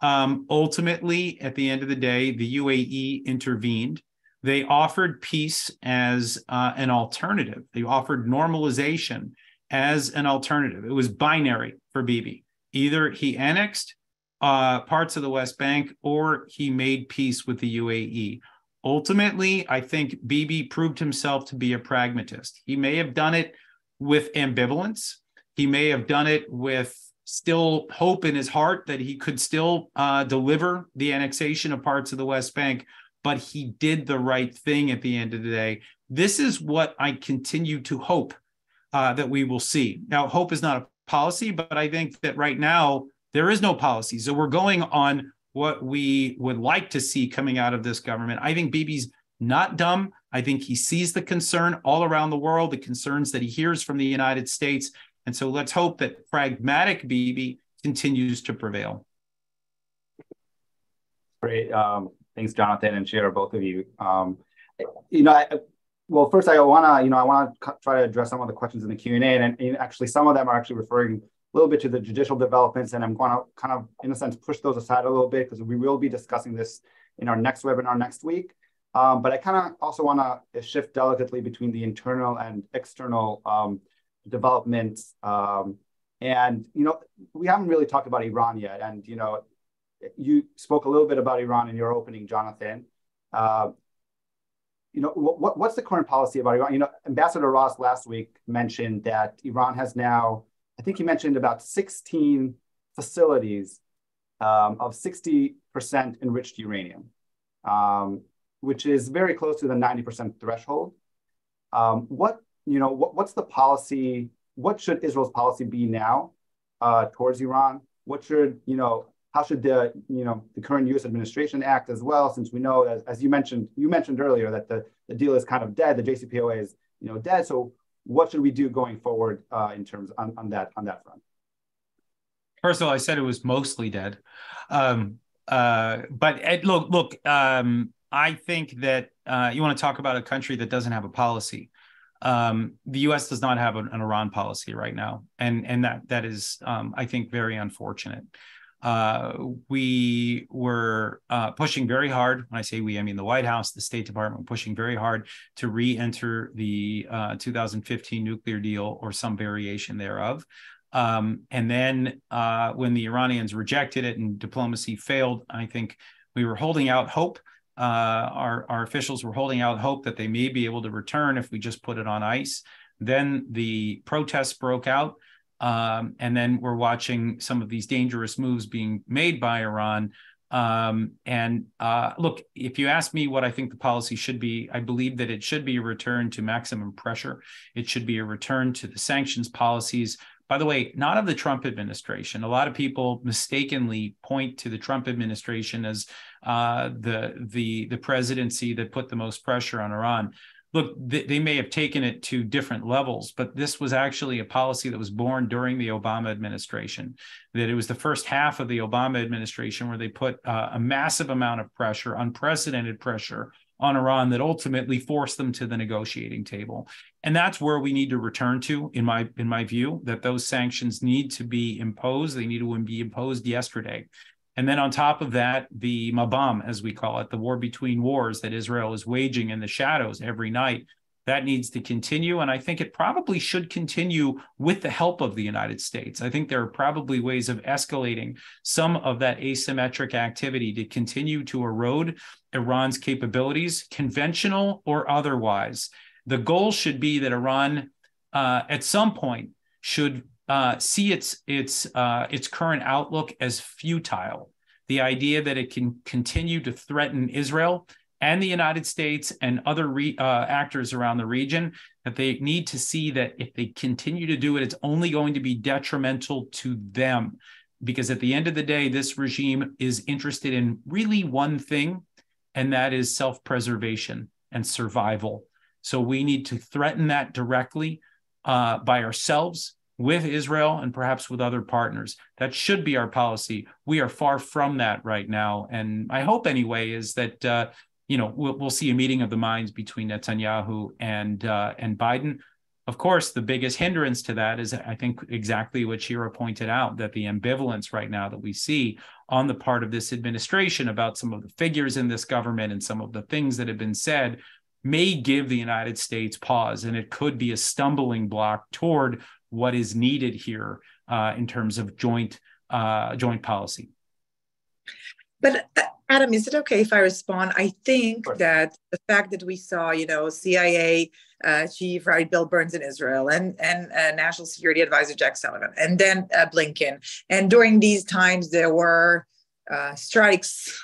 Um, ultimately, at the end of the day, the UAE intervened. They offered peace as uh, an alternative, they offered normalization as an alternative. It was binary for Bibi either he annexed uh, parts of the West Bank or he made peace with the UAE. Ultimately, I think Bibi proved himself to be a pragmatist. He may have done it with ambivalence. He may have done it with still hope in his heart that he could still uh, deliver the annexation of parts of the West Bank, but he did the right thing at the end of the day. This is what I continue to hope uh, that we will see. Now, hope is not a policy, but I think that right now there is no policy. So we're going on what we would like to see coming out of this government. I think Bibi's not dumb. I think he sees the concern all around the world, the concerns that he hears from the United States. And so let's hope that pragmatic Bibi continues to prevail. Great. Um, thanks, Jonathan and Shira, both of you. Um, you know, I, well, first I want to, you know, I want to try to address some of the questions in the Q and A, and actually some of them are actually referring a little bit to the judicial developments, and I'm going to kind of, in a sense, push those aside a little bit because we will be discussing this in our next webinar next week. Um, but I kind of also want to shift delicately between the internal and external um, developments. Um, and you know, we haven't really talked about Iran yet, and you know, you spoke a little bit about Iran in your opening, Jonathan. Uh, you know, what, what's the current policy about Iran? You know, Ambassador Ross last week mentioned that Iran has now, I think he mentioned about 16 facilities um, of 60% enriched uranium, um, which is very close to the 90% threshold. Um, what, you know, what, what's the policy? What should Israel's policy be now uh, towards Iran? What should, you know, how should the you know the current U.S. administration act as well? Since we know, as, as you mentioned, you mentioned earlier that the, the deal is kind of dead. The JCPOA is you know dead. So what should we do going forward uh, in terms on, on that on that front? First of all, I said it was mostly dead, um, uh, but look, look. Um, I think that uh, you want to talk about a country that doesn't have a policy. Um, the U.S. does not have an, an, Iran policy right now, and and that that is, um, I think, very unfortunate. Uh, we were uh, pushing very hard. When I say we, I mean the White House, the State Department, pushing very hard to re-enter the uh, 2015 nuclear deal or some variation thereof. Um, and then uh, when the Iranians rejected it and diplomacy failed, I think we were holding out hope. Uh, our, our officials were holding out hope that they may be able to return if we just put it on ice. Then the protests broke out. Um, and then we're watching some of these dangerous moves being made by Iran. Um, and uh, look, if you ask me what I think the policy should be, I believe that it should be a return to maximum pressure. It should be a return to the sanctions policies by the way, not of the Trump administration. A lot of people mistakenly point to the Trump administration as uh, the the the presidency that put the most pressure on Iran. Look, th- they may have taken it to different levels, but this was actually a policy that was born during the Obama administration. That it was the first half of the Obama administration where they put uh, a massive amount of pressure, unprecedented pressure on Iran that ultimately forced them to the negotiating table. And that's where we need to return to, in my in my view, that those sanctions need to be imposed. They need to be imposed yesterday. And then on top of that, the Mabam, as we call it, the war between wars that Israel is waging in the shadows every night, that needs to continue. And I think it probably should continue with the help of the United States. I think there are probably ways of escalating some of that asymmetric activity to continue to erode Iran's capabilities, conventional or otherwise. The goal should be that Iran, uh, at some point, should uh, see its its uh, its current outlook as futile. The idea that it can continue to threaten Israel and the United States and other re, uh, actors around the region that they need to see that if they continue to do it, it's only going to be detrimental to them. Because at the end of the day, this regime is interested in really one thing, and that is self preservation and survival. So we need to threaten that directly uh, by ourselves with Israel and perhaps with other partners. That should be our policy. We are far from that right now. And I hope, anyway, is that uh, you know, we'll, we'll see a meeting of the minds between Netanyahu and uh, and Biden. Of course, the biggest hindrance to that is, I think, exactly what Shira pointed out that the ambivalence right now that we see on the part of this administration about some of the figures in this government and some of the things that have been said may give the United States pause, and it could be a stumbling block toward what is needed here uh, in terms of joint uh, joint policy. But uh, Adam, is it okay if I respond? I think that the fact that we saw, you know, CIA uh, chief, right, Bill Burns in Israel, and and uh, National Security Advisor Jake Sullivan, and then uh, Blinken, and during these times there were uh, strikes,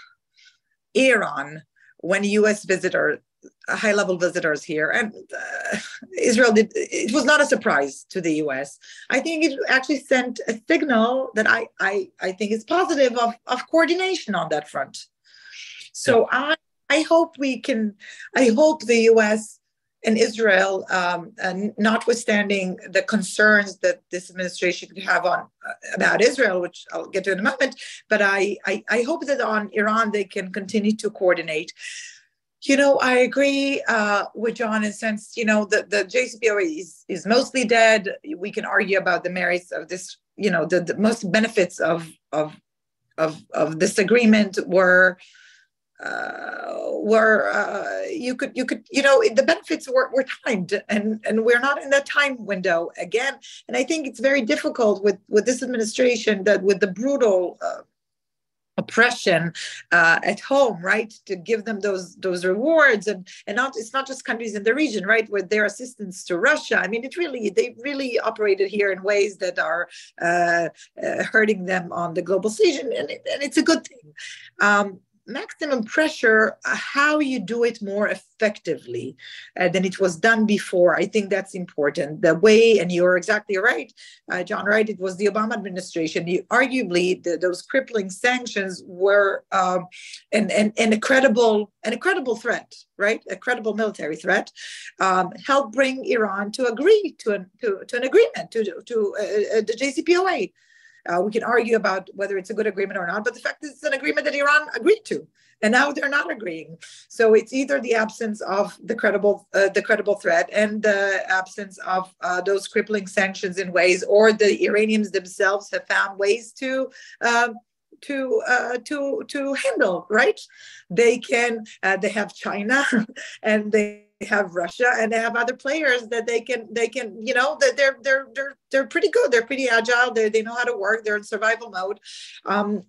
Iran, when U.S. visitor high level visitors here. And uh, israel did it was not a surprise to the us i think it actually sent a signal that i i, I think is positive of, of coordination on that front. So yeah. i i hope we can i hope the us and israel um, and notwithstanding the concerns that this administration could have on uh, about israel which i'll get to in a moment but I, I i hope that on iran they can continue to coordinate you know, I agree uh, with John in sense, you know, the, the JCPOA is, is mostly dead. We can argue about the merits of this, you know, the, the most benefits of, of, of, of this agreement were, uh, were uh, you could you could you know the benefits were, were timed and and we're not in that time window again and i think it's very difficult with with this administration that with the brutal uh, oppression uh, at home right to give them those those rewards. And and not it's not just countries in the region right with their assistance to russia. I mean it really they really operated here in ways that are uh, uh, hurting them on the global stage and, and, and it's a good thing. Um, maximum pressure, uh, how you do it more effectively uh, than it was done before. I think that's important. The way, and you're exactly right, uh, John, right? It was the Obama administration. You, arguably, the, those crippling sanctions were um, an, an, an, incredible, an incredible threat, right? A credible military threat. Um, helped bring Iran to agree to an, to, to an agreement, to, to uh, uh the JCPOA. Uh, we can argue about whether it's a good agreement or not, but the fact is it's an agreement that Iran agreed to, and now they're not agreeing. So it's either the absence of the credible uh, the credible threat and the absence of uh, those crippling sanctions in ways, or the Iranians themselves have found ways to. Um, to uh, to to handle right they can uh, they have china and they have Russia and they have other players that they can they can you know that they're they're they're they're pretty good. They're pretty agile. They they know how to work. They're in survival mode. Um,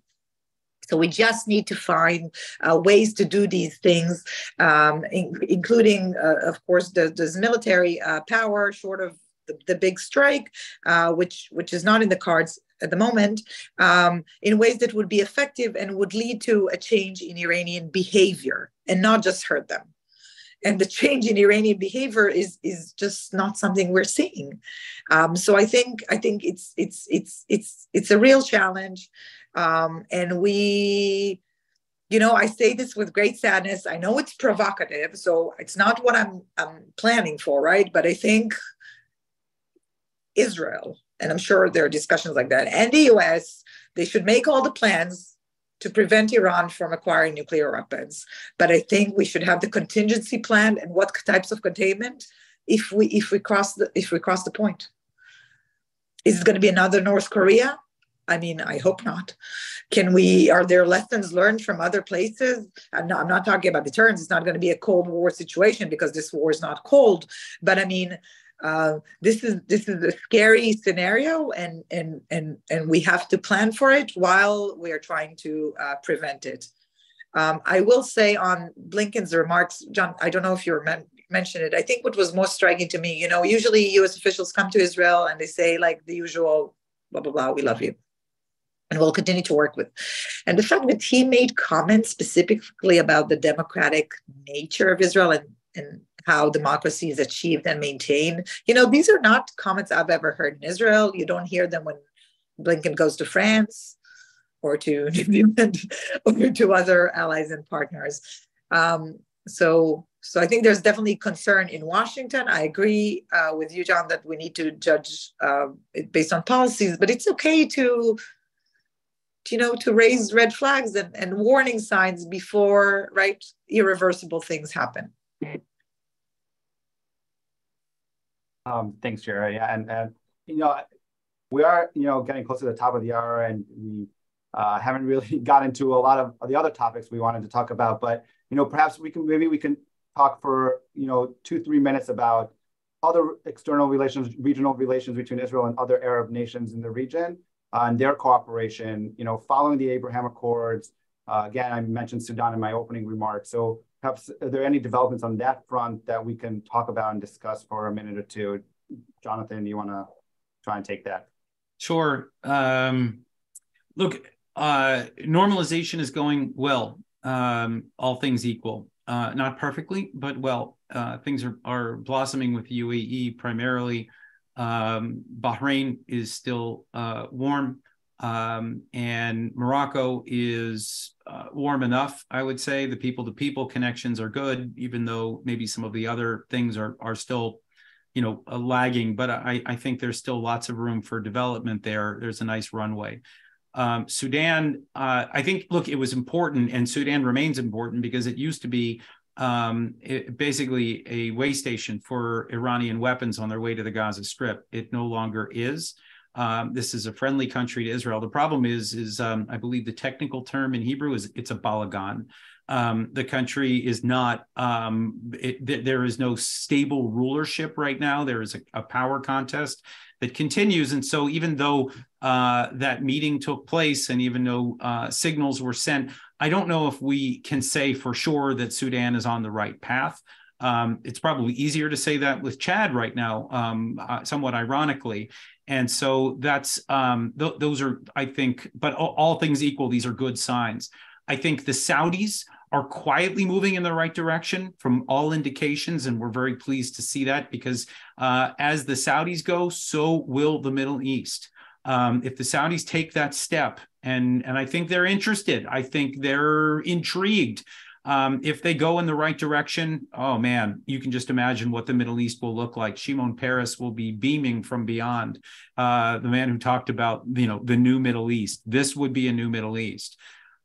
so we just need to find uh, ways to do these things, um, in, including, uh, of course, the, military uh, power, short of the, the big strike, uh, which which is not in the cards at the moment, um, in ways that would be effective and would lead to a change in Iranian behavior and not just hurt them and the change in Iranian behavior is is just not something we're seeing. Um, so I think I think it's it's it's it's it's a real challenge, um, and we, you know, I say this with great sadness. I know it's provocative, so it's not what I'm I'm planning for, right? But I think Israel, and I'm sure there are discussions like that, and the U.S. They should make all the plans to prevent Iran from acquiring nuclear weapons. But I think we should have the contingency plan and what types of containment if we if we cross the if we cross the point. Is it going to be another North Korea? I mean, I hope not. Can we? Are there lessons learned from other places? I'm not, I'm not talking about deterrence. It's not going to be a Cold War situation because this war is not cold. But I mean, uh, this is this is a scary scenario, and and and and we have to plan for it while we are trying to uh, prevent it. Um, I will say on Blinken's remarks, John. I don't know if you men- mentioned it. I think what was most striking to me, you know, usually U.S. officials come to Israel and they say like the usual, blah blah blah, we love you and we'll continue to work with. And the fact that he made comments specifically about the democratic nature of Israel and, and how democracy is achieved and maintained. You know, these are not comments I've ever heard in Israel. You don't hear them when Blinken goes to France or to New Zealand or to other allies and partners. Um, so, so I think there's definitely concern in Washington. I agree uh, with you, John, that we need to judge uh, it based on policies, but it's okay to, you know, to raise red flags and, and warning signs before right irreversible things happen. Um, thanks, Jerry. And, and, you know, we are, you know, getting close to the top of the hour and we uh, haven't really got into a lot of the other topics we wanted to talk about, but, you know, perhaps we can, maybe we can talk for, you know, two, three minutes about other external relations, regional relations between Israel and other Arab nations in the region uh, and their cooperation, you know, following the Abraham Accords. Uh, again, I mentioned Sudan in my opening remarks. So perhaps are there any developments on that front that we can talk about and discuss for a minute or two? Jonathan, do you want to try and take that? Sure. Um, look, uh, normalization is going well, um, all things equal. Uh, not perfectly, but well. Uh, things are, are blossoming with UAE primarily. Um, Bahrain is still uh, warm. Um, and Morocco is uh, warm enough, I would say. The people to people connections are good, even though maybe some of the other things are are still, you know, uh, lagging. But I, I think there's still lots of room for development there. There's a nice runway. Um, Sudan, uh, I think, look, it was important, and Sudan remains important because it used to be um, it, basically a way station for Iranian weapons on their way to the Gaza Strip. It no longer is. Um, this is a friendly country to Israel. The problem is, is um, I believe the technical term in Hebrew is it's a balagan. Um, the country is not. Um, it, th- there is no stable rulership right now. There is a, a, power contest that continues, and so even though uh, that meeting took place, and even though uh, signals were sent, I don't know if we can say for sure that Sudan is on the right path. Um, it's probably easier to say that with Chad right now, um, uh, somewhat ironically. And so that's um, th- those are, I think, but all, all, things equal, these are good signs. I think the Saudis are quietly moving in the right direction from all indications, and we're very pleased to see that because uh, as the Saudis go, so will the Middle East. Um, if the Saudis take that step, and and I think they're interested, I think they're intrigued Um, if they go in the right direction, oh man, you can just imagine what the Middle East will look like. Shimon Peres will be beaming from beyond. Uh, the man who talked about you know the new Middle East. This would be a new Middle East.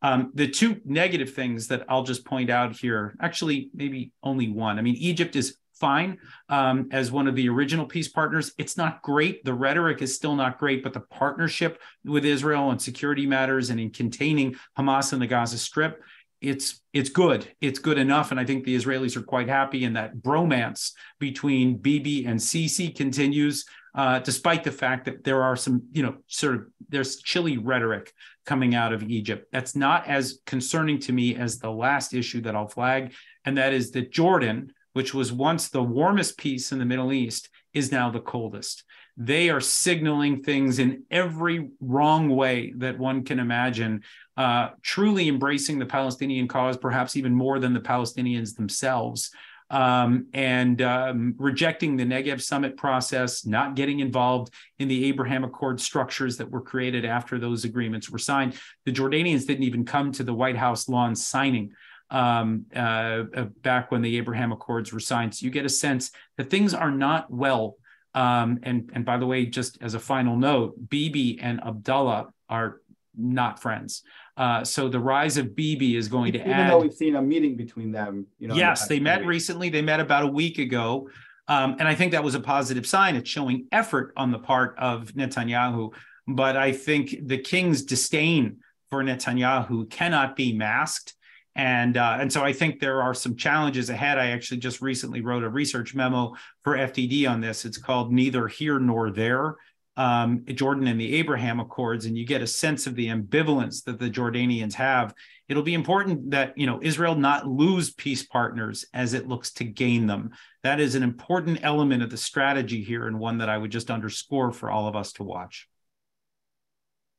Um, the two negative things that I'll just point out here, actually, maybe only one. I mean, Egypt is fine um, as one of the original peace partners. It's not great. The rhetoric is still not great, but the partnership with Israel on security matters and in containing Hamas in the Gaza Strip it's it's good. It's good enough, and I think the Israelis are quite happy. And that bromance between Bibi and Sisi continues, uh, despite the fact that there are some, you know, sort of there's chilly rhetoric coming out of Egypt. That's not as concerning to me as the last issue that I'll flag, and that is that Jordan, which was once the warmest piece in the Middle East, is now the coldest. They are signaling things in every wrong way that one can imagine, uh, truly embracing the Palestinian cause, perhaps even more than the Palestinians themselves. Um, and um, rejecting the Negev summit process, not getting involved in the Abraham Accord structures that were created after those agreements were signed. The Jordanians didn't even come to the White House lawn signing um, uh, uh, back when the Abraham Accords were signed. So you get a sense that things are not well um, and and by the way, just as a final note, Bibi and Abdullah are not friends. Uh, so the rise of Bibi is going to Even add. Even though we've seen a meeting between them, you know. Yes, the they met recently. They met about a week ago, um, and I think that was a positive sign. It's showing effort on the part of Netanyahu. But I think the king's disdain for Netanyahu cannot be masked. And uh, and so I think there are some challenges ahead. I actually just recently wrote a research memo for FDD on this. It's called Neither Here Nor There. Um, Jordan and the Abraham Accords, and you get a sense of the ambivalence that the Jordanians have. It'll be important that you know Israel not lose peace partners as it looks to gain them. That is an important element of the strategy here, and one that I would just underscore for all of us to watch.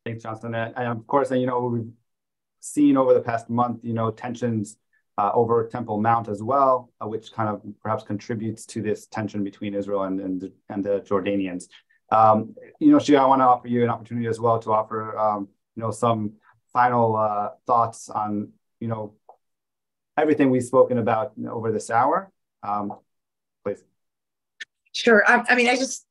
Thanks, Jonathan. And of course, you know, seen over the past month, you know, tensions uh, over Temple Mount as well, uh, which kind of perhaps contributes to this tension between Israel and and the, and the Jordanians. Um, you know, Shira, I want to offer you an opportunity as well to offer, um, you know, some final uh, thoughts on, you know, everything we've spoken about over this hour. Um, please. Sure. I, I mean, I just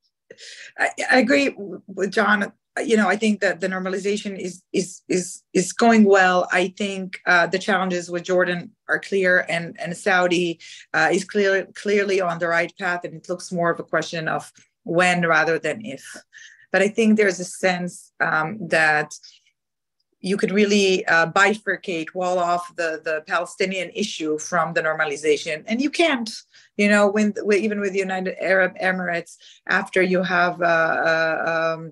I, I agree with John you know, I think that the normalization is is is is going well. I think uh, the challenges with Jordan are clear, and and Saudi uh, is clearly clearly on the right path, and it looks more of a question of when rather than if. But I think there's a sense um, that you could really uh, bifurcate, wall off the, the Palestinian issue from the normalization. And you can't, you know, when, even with the United Arab Emirates, after you have uh, uh, um,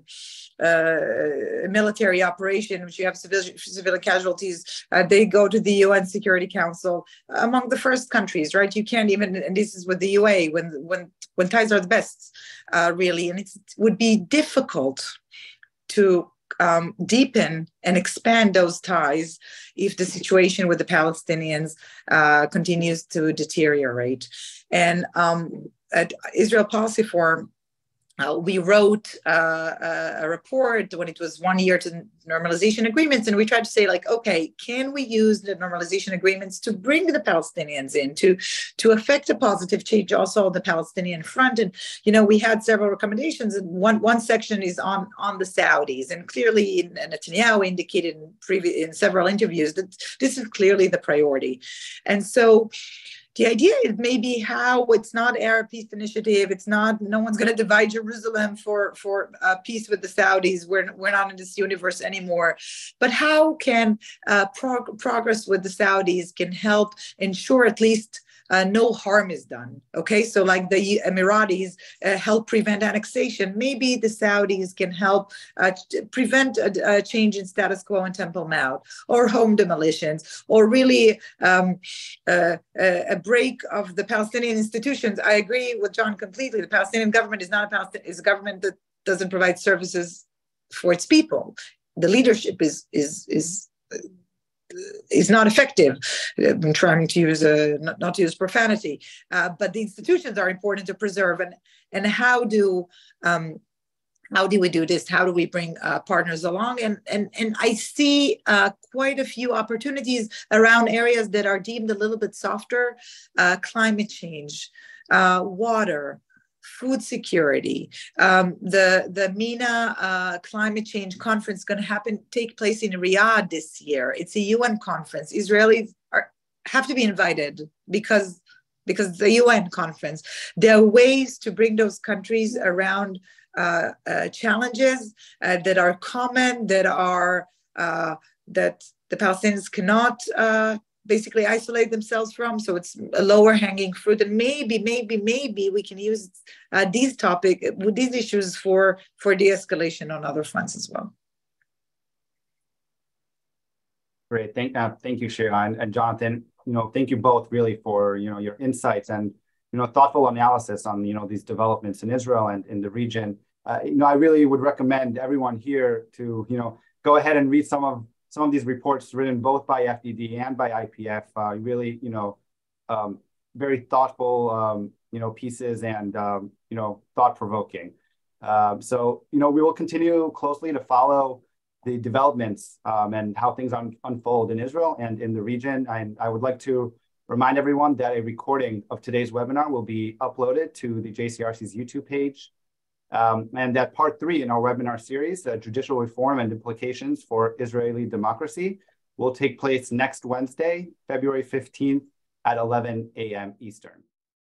uh, a military operation, which you have civilian, civilian casualties, uh, they go to the UN Security Council among the first countries, right? You can't even, and this is with the UA, when, when, when ties are the best, uh, really. And it would be difficult to um, deepen and expand those ties if the situation with the Palestinians uh, continues to deteriorate. And um, at Israel Policy Forum, uh, we wrote uh, a report when it was one year to normalization agreements, and we tried to say, like, okay, can we use the normalization agreements to bring the Palestinians in to to affect a positive change also on the Palestinian front? And you know, we had several recommendations, and one one section is on on the Saudis, and clearly Netanyahu indicated in previous in several interviews that this is clearly the priority, and so the idea is maybe how it's not Arab peace initiative. It's not no one's going to divide Jerusalem for for uh, peace with the Saudis. We're we're not in this universe anymore. But how can uh, prog- progress with the Saudis can help ensure at least uh, no harm is done. Okay, so like the Emiratis uh, help prevent annexation, maybe the Saudis can help uh, prevent a, a, change in status quo in Temple Mount or home demolitions or really um, a break of the Palestinian institutions. I agree with John completely. The Palestinian government is not a Palestinian, is a government that doesn't provide services for its people. The leadership is is is is not effective. I'm trying to use a not, not to use profanity, uh, but the institutions are important to preserve. And and how do um, how do we do this how do we bring uh, partners along and and and i see uh, quite a few opportunities around areas that are deemed a little bit softer uh, climate change uh, water food security. Um, the the MENA uh, climate change conference going to happen take place in riyadh this year. It's a un conference. Israelis are have to be invited because because the un conference. There are ways to bring those countries around uh, uh, challenges uh, that are common, that are that the Palestinians cannot basically isolate themselves from. So it's a lower hanging fruit, and maybe, maybe, maybe we can use uh, these topic with these issues for for de-escalation on other fronts as well. Great, thank uh, thank you, Shira and, and Jonathan. You know, thank you both really for you know your insights and you know, thoughtful analysis on, you know, these developments in Israel and in the region. Uh, you know, I really would recommend everyone here to, you know, go ahead and read some of some of these reports written both by FDD and by IPF. Uh, really, you know, um, very thoughtful, um, you know, pieces and um, you know, thought provoking. Um, so, you know, we will continue closely to follow the developments um, and how things un- unfold in Israel and in the region. And I would like to Remind everyone that a recording of today's webinar will be uploaded to the JCRC's YouTube page. Um, and that part three in our webinar series, uh, Judicial Reform and Implications for Israeli Democracy, will take place next Wednesday, February 15th at 11 a.m. Eastern.